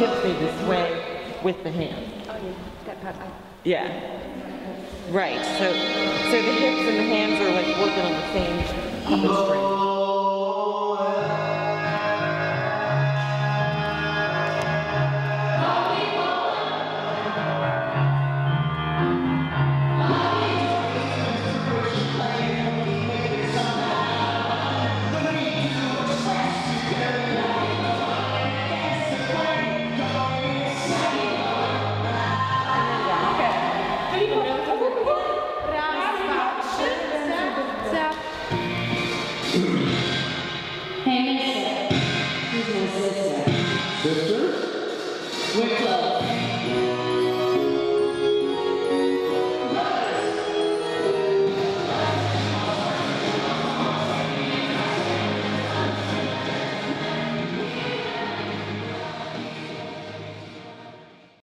Hips need to sway with the hand. Oh, yeah, that part, I- Yeah. Right. So, so the hips and the hands Sister? We're close.